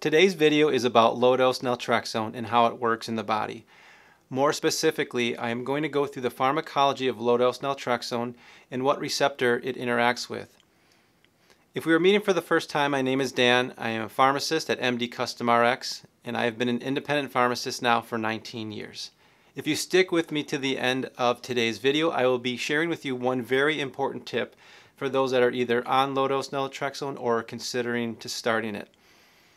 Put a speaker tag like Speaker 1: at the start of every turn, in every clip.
Speaker 1: Today's video is about low-dose naltrexone and how it works in the body. More specifically, I am going to go through the pharmacology of low-dose naltrexone and what receptor it interacts with. If we are meeting for the first time, my name is Dan. I am a pharmacist at MD Custom RX, and I have been an independent pharmacist now for 19 years. If you stick with me to the end of today's video, I will be sharing with you one very important tip for those that are either on low-dose naltrexone or considering to starting it.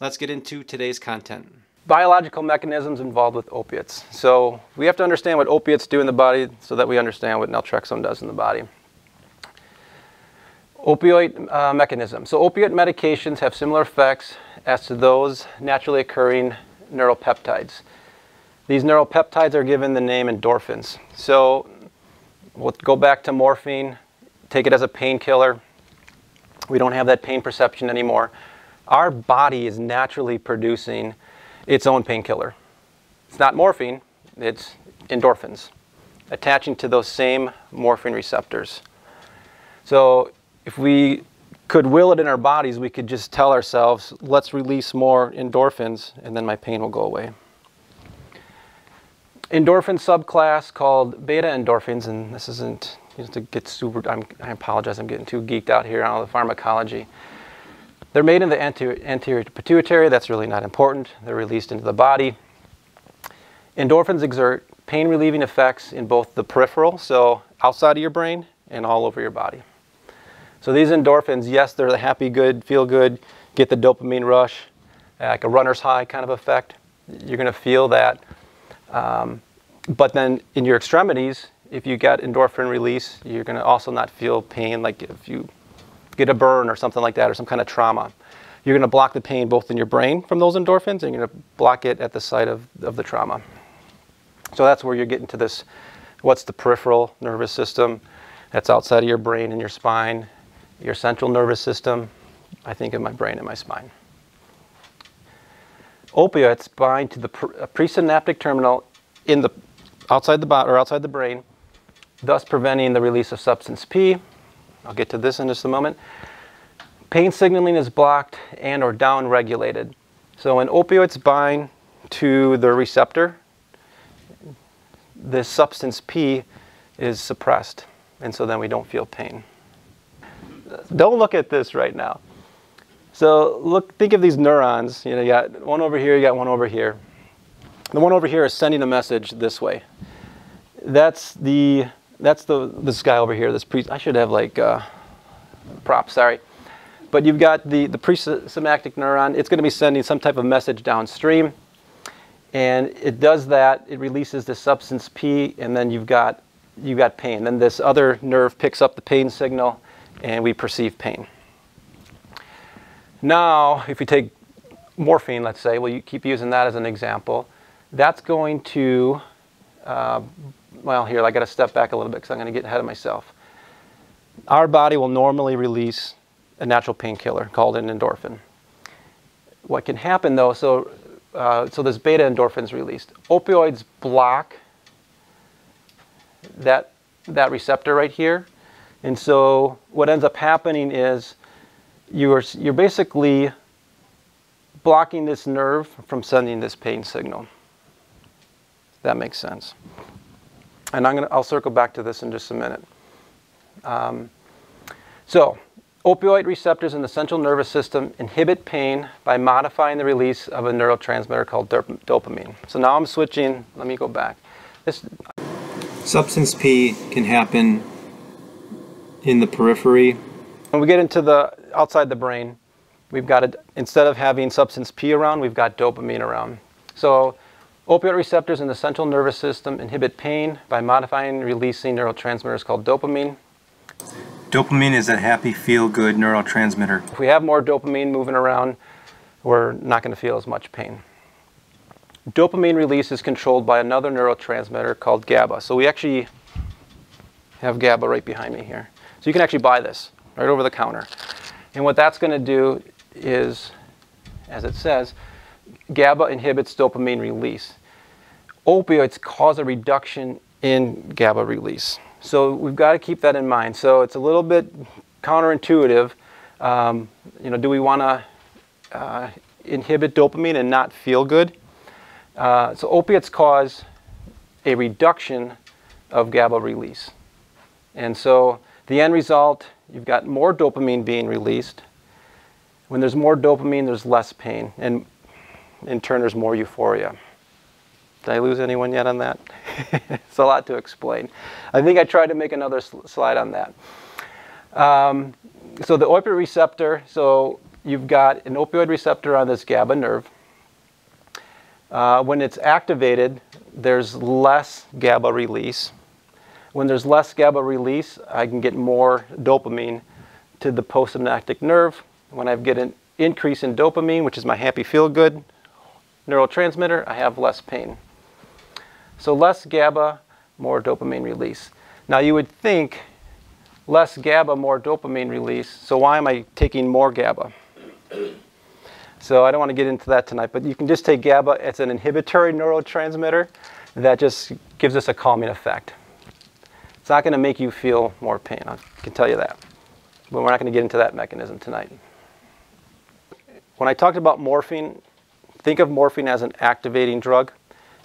Speaker 1: Let's get into today's content.
Speaker 2: Biological mechanisms involved with opiates. So we have to understand what opiates do in the body so that we understand what naltrexone does in the body. Opioid uh, mechanism. So opiate medications have similar effects as to those naturally occurring neuropeptides. These neuropeptides are given the name endorphins. So we'll go back to morphine, take it as a painkiller. We don't have that pain perception anymore our body is naturally producing its own painkiller. It's not morphine, it's endorphins, attaching to those same morphine receptors. So if we could will it in our bodies, we could just tell ourselves, let's release more endorphins, and then my pain will go away. Endorphin subclass called beta endorphins, and this isn't to get super, I'm, i apologize, I'm getting too geeked out here on all the pharmacology. They're made in the anterior, anterior pituitary. That's really not important. They're released into the body. Endorphins exert pain relieving effects in both the peripheral, so outside of your brain, and all over your body. So these endorphins, yes, they're the happy, good, feel good, get the dopamine rush, like a runner's high kind of effect. You're going to feel that. Um, but then in your extremities, if you get endorphin release, you're going to also not feel pain like if you get a burn or something like that or some kind of trauma. You're going to block the pain both in your brain from those endorphins and you're going to block it at the site of, of the trauma. So that's where you're getting to this what's the peripheral nervous system that's outside of your brain and your spine, your central nervous system. I think of my brain and my spine. Opioids bind to the uh, presynaptic terminal in the outside the body or outside the brain, thus preventing the release of substance P, I'll get to this in just a moment. Pain signaling is blocked and or down regulated. So when opioids bind to the receptor, this substance P is suppressed. And so then we don't feel pain. Don't look at this right now. So look, think of these neurons. You know, you got one over here, you got one over here. The one over here is sending a message this way. That's the that's the this guy over here. This pre. I should have like uh, props. Sorry, but you've got the the presynaptic neuron. It's going to be sending some type of message downstream, and it does that. It releases the substance P, and then you've got you've got pain. Then this other nerve picks up the pain signal, and we perceive pain. Now, if we take morphine, let's say, well, you keep using that as an example. That's going to uh, well, here, I got to step back a little bit because I'm going to get ahead of myself. Our body will normally release a natural painkiller called an endorphin. What can happen though, so, uh, so this beta endorphin is released. Opioids block that, that receptor right here. And so what ends up happening is you're, you're basically blocking this nerve from sending this pain signal. That makes sense. And I'm gonna, I'll circle back to this in just a minute. Um, so, opioid receptors in the central nervous system inhibit pain by modifying the release of a neurotransmitter called dopamine. So now I'm switching, let me go back. This
Speaker 1: Substance P can happen in the periphery.
Speaker 2: When we get into the outside the brain, we've got, a, instead of having substance P around, we've got dopamine around. So Opioid receptors in the central nervous system inhibit pain by modifying and releasing neurotransmitters called dopamine.
Speaker 1: Dopamine is a happy, feel-good neurotransmitter.
Speaker 2: If we have more dopamine moving around, we're not going to feel as much pain. Dopamine release is controlled by another neurotransmitter called GABA. So we actually have GABA right behind me here. So you can actually buy this right over the counter. And what that's going to do is, as it says, GABA inhibits dopamine release. Opioids cause a reduction in GABA release. So we've got to keep that in mind. So it's a little bit counterintuitive. Um, you know, do we want to uh, inhibit dopamine and not feel good. Uh, so opiates cause a reduction of GABA release. And so the end result, you've got more dopamine being released. When there's more dopamine, there's less pain. And in turn, there's more euphoria. Did I lose anyone yet on that? it's a lot to explain. I think I tried to make another sl- slide on that. Um, so the opioid receptor, so you've got an opioid receptor on this GABA nerve. Uh, when it's activated, there's less GABA release. When there's less GABA release, I can get more dopamine to the postsynaptic nerve. When I get an increase in dopamine, which is my happy feel good neurotransmitter, I have less pain. So less GABA, more dopamine release. Now you would think less GABA, more dopamine release. So why am I taking more GABA? So I don't want to get into that tonight, but you can just take GABA. It's an inhibitory neurotransmitter that just gives us a calming effect. It's not going to make you feel more pain. I can tell you that. But we're not going to get into that mechanism tonight. When I talked about morphine, think of morphine as an activating drug.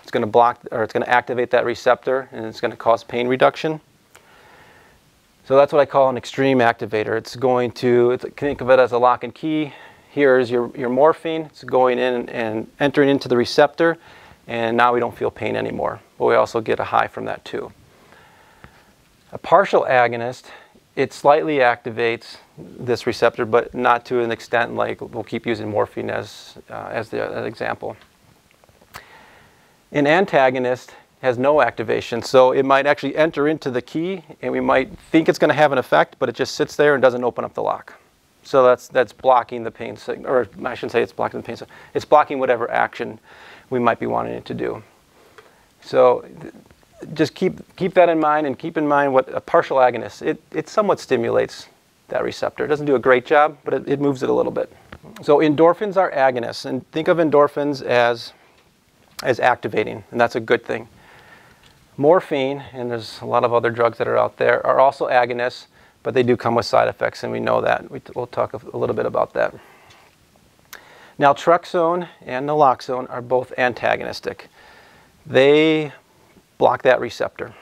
Speaker 2: It's going to block or it's going to activate that receptor and it's going to cause pain reduction. So that's what I call an extreme activator. It's going to think of it as a lock and key. Here is your, your morphine. It's going in and entering into the receptor, and now we don't feel pain anymore. But we also get a high from that too. A partial agonist, it slightly activates this receptor, but not to an extent like we'll keep using morphine as, uh, as the as example. An antagonist has no activation, so it might actually enter into the key, and we might think it's going to have an effect, but it just sits there and doesn't open up the lock. So that's, that's blocking the pain signal, or I shouldn't say it's blocking the pain signal. It's blocking whatever action we might be wanting it to do. So just keep, keep that in mind and keep in mind what a partial agonist, it, it somewhat stimulates that receptor. It doesn't do a great job, but it, it moves it a little bit. So endorphins are agonists, and think of endorphins as, as activating, and that's a good thing. Morphine, and there's a lot of other drugs that are out there, are also agonists but they do come with side effects, and we know that. We will talk a little bit about that. Naltrexone and naloxone are both antagonistic. They block that receptor.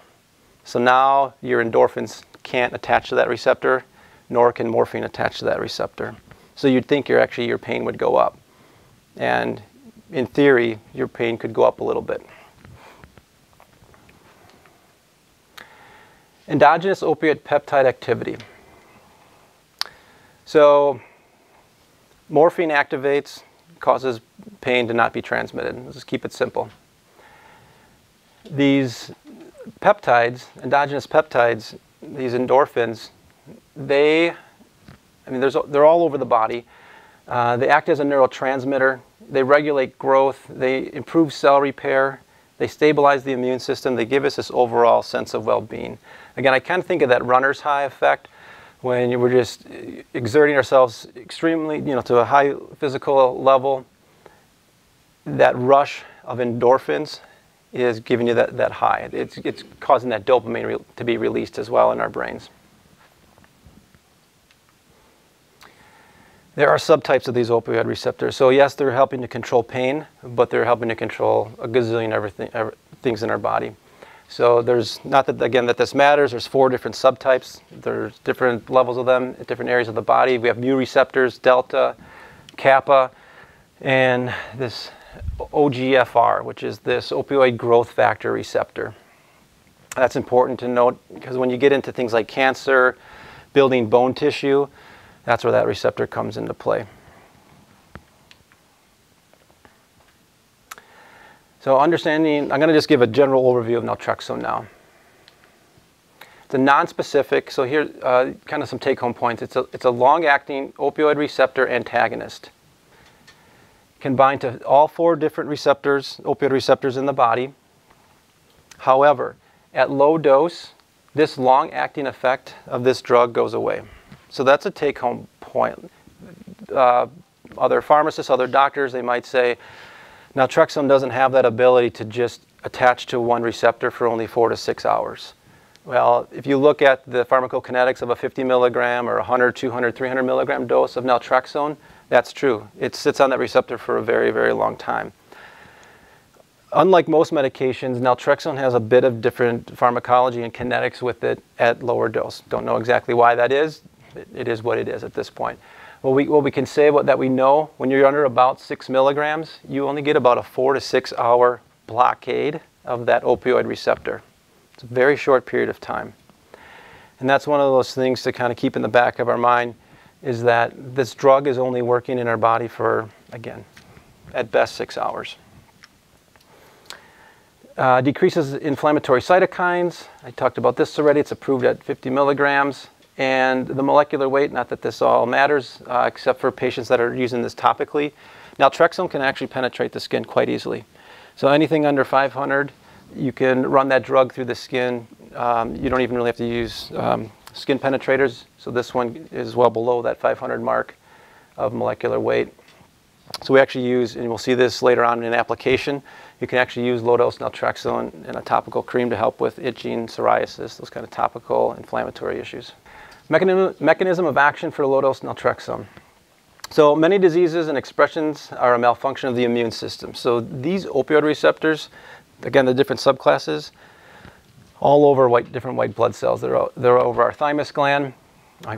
Speaker 2: So now your endorphins can't attach to that receptor, nor can morphine attach to that receptor. So you'd think your actually your pain would go up. And in theory, your pain could go up a little bit. endogenous opiate peptide activity. So morphine activates, causes pain to not be transmitted. Let's just keep it simple. These peptides, endogenous peptides, these endorphins, they, I mean, they're all over the body. Uh, they act as a neurotransmitter. They regulate growth. They improve cell repair. They stabilize the immune system. They give us this overall sense of well-being. Again, I kind of think of that runner's high effect when we're just exerting ourselves extremely, you know, to a high physical level. That rush of endorphins is giving you that, that high. It's, it's causing that dopamine to be released as well in our brains. There are subtypes of these opioid receptors. So yes, they're helping to control pain, but they're helping to control a gazillion everything, every, things in our body. So there's not that again that this matters. There's four different subtypes. There's different levels of them at different areas of the body. We have mu receptors, delta, kappa, and this OGFR, which is this opioid growth factor receptor. That's important to note because when you get into things like cancer, building bone tissue, that's where that receptor comes into play. So understanding, I'm going to just give a general overview of naltrexone now. It's a non-specific, so here, uh, kind of some take-home points. It's a, it's a long-acting opioid receptor antagonist. Can bind to all four different receptors, opioid receptors in the body. However, at low dose, this long-acting effect of this drug goes away. So that's a take-home point. Uh, other pharmacists, other doctors, they might say, Naltrexone doesn't have that ability to just attach to one receptor for only four to six hours. Well, if you look at the pharmacokinetics of a 50 milligram or 100, 200, 300 milligram dose of naltrexone, That's true. It sits on that receptor for a very, very long time. Unlike most medications, naltrexone has a bit of different pharmacology and kinetics with it at lower dose. Don't know exactly why that is. It is what it is at this point. What we, what we can say that we know, when you're under about six milligrams, you only get about a four to six hour blockade of that opioid receptor. It's a very short period of time. And that's one of those things to kind of keep in the back of our mind is that this drug is only working in our body for, again, at best six hours. Uh, decreases inflammatory cytokines. I talked about this already. It's approved at 50 milligrams. And the molecular weight, not that this all matters, uh, except for patients that are using this topically. Naltrexone can actually penetrate the skin quite easily. So anything under 500, you can run that drug through the skin. Um, you don't even really have to use um, skin penetrators. So this one is well below that 500 mark of molecular weight. So we actually use, and we'll see this later on in an application, you can actually use low-dose naltrexone in a topical cream to help with itching, psoriasis, those kind of topical inflammatory issues. Mechanism, mechanism of action for low-dose naltrexone. So many diseases and expressions are a malfunction of the immune system. So these opioid receptors, again, the different subclasses, all over white, different white blood cells. They're, they're over our thymus gland. I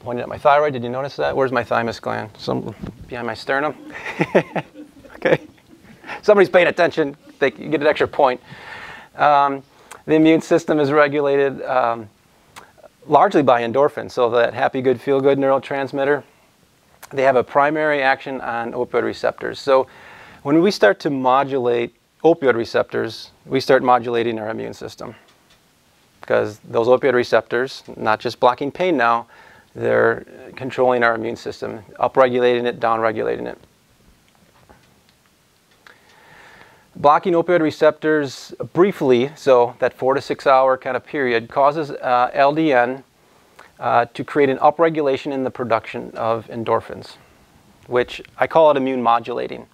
Speaker 2: pointed at my thyroid. Did you notice that? Where's my thymus gland? Some behind my sternum. okay. Somebody's paying attention. They get an extra point. Um, the immune system is regulated um, largely by endorphins. So that happy, good, feel good neurotransmitter, they have a primary action on opioid receptors. So when we start to modulate opioid receptors, we start modulating our immune system. Because those opioid receptors, not just blocking pain now, they're controlling our immune system, upregulating it, downregulating it. Blocking opioid receptors briefly, so that four to six hour kind of period, causes uh, LDN uh, to create an upregulation in the production of endorphins, which I call it immune modulating.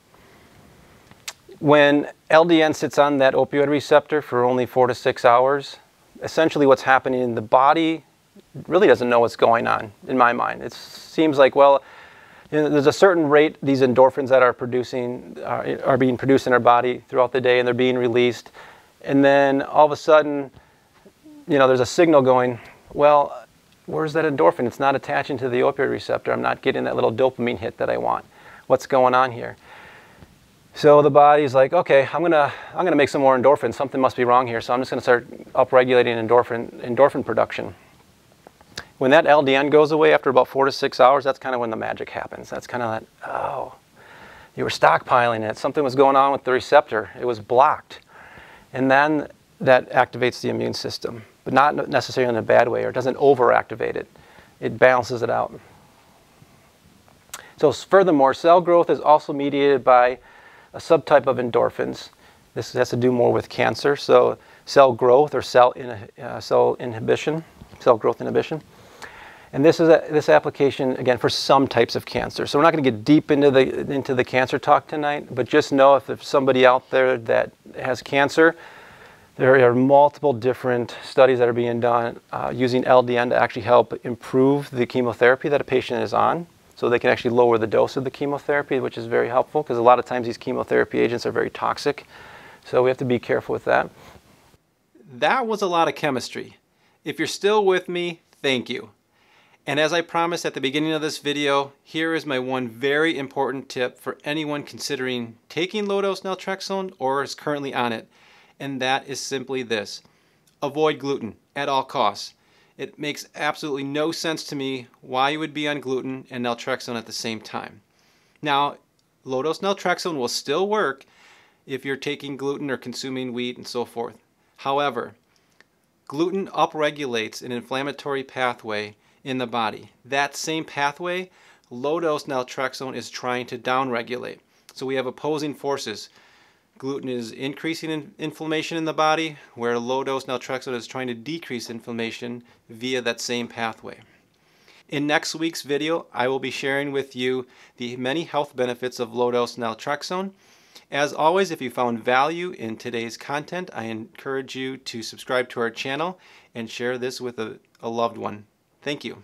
Speaker 2: When LDN sits on that opioid receptor for only four to six hours, essentially what's happening in the body really doesn't know what's going on, in my mind. It seems like, well, you know, there's a certain rate these endorphins that are producing are, are being produced in our body throughout the day and they're being released. And then all of a sudden, you know, there's a signal going, well, where's that endorphin? It's not attaching to the opioid receptor. I'm not getting that little dopamine hit that I want. What's going on here? So the body's like, okay, I'm gonna I'm gonna make some more endorphins. Something must be wrong here. So I'm just gonna start upregulating endorphin endorphin production. When that LDN goes away after about four to six hours, that's kind of when the magic happens. That's kind of that, oh, you were stockpiling it. Something was going on with the receptor. It was blocked. And then that activates the immune system, but not necessarily in a bad way or doesn't overactivate it. It balances it out. So furthermore, cell growth is also mediated by a subtype of endorphins. This has to do more with cancer. So cell growth or cell, in, uh, cell inhibition, cell growth inhibition. And this is a, this application again for some types of cancer. So we're not going to get deep into the into the cancer talk tonight, but just know if there's somebody out there that has cancer, there are multiple different studies that are being done uh, using LDN to actually help improve the chemotherapy that a patient is on. So they can actually lower the dose of the chemotherapy, which is very helpful because a lot of times these chemotherapy agents are very toxic. So we have to be careful with that.
Speaker 1: That was a lot of chemistry. If you're still with me, thank you. And as I promised at the beginning of this video, here is my one very important tip for anyone considering taking low-dose naltrexone or is currently on it. And that is simply this. Avoid gluten at all costs. It makes absolutely no sense to me why you would be on gluten and naltrexone at the same time. Now, low-dose naltrexone will still work if you're taking gluten or consuming wheat and so forth. However, gluten upregulates an inflammatory pathway in the body. That same pathway, low dose naltrexone is trying to downregulate. So we have opposing forces. Gluten is increasing in inflammation in the body, where low dose naltrexone is trying to decrease inflammation via that same pathway. In next week's video, I will be sharing with you the many health benefits of low dose naltrexone. As always, if you found value in today's content, I encourage you to subscribe to our channel and share this with a, a loved one. Thank you.